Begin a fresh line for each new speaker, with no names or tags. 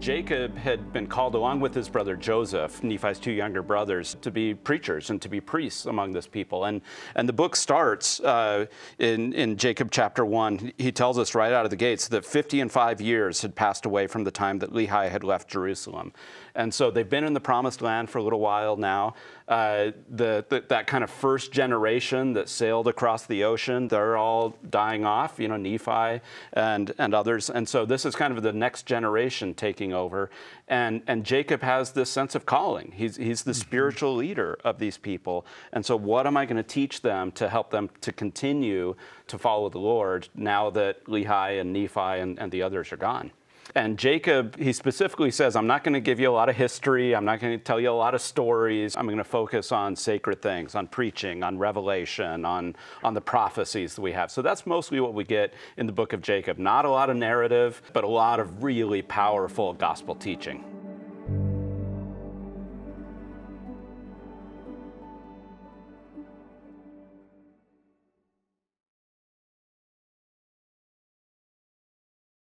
Jacob had been called along with his brother Joseph, Nephi's two younger brothers, to be preachers and to be priests among this people. And, and the book starts uh, in, in Jacob chapter 1. He tells us right out of the gates that 50 and 5 years had passed away from the time that Lehi had left Jerusalem. And so they've been in the promised land for a little while now. Uh, the, the, that kind of first generation that sailed across the ocean, they're all dying off, you know, Nephi and, and others. And so this is kind of the next generation taking over. And, and Jacob has this sense of calling. He's, he's the mm-hmm. spiritual leader of these people. And so, what am I going to teach them to help them to continue to follow the Lord now that Lehi and Nephi and, and the others are gone? And Jacob, he specifically says, I'm not going to give you a lot of history. I'm not going to tell you a lot of stories. I'm going to focus on sacred things, on preaching, on revelation, on, on the prophecies that we have. So that's mostly what we get in the book of Jacob. Not a lot of narrative, but a lot of really powerful gospel teaching.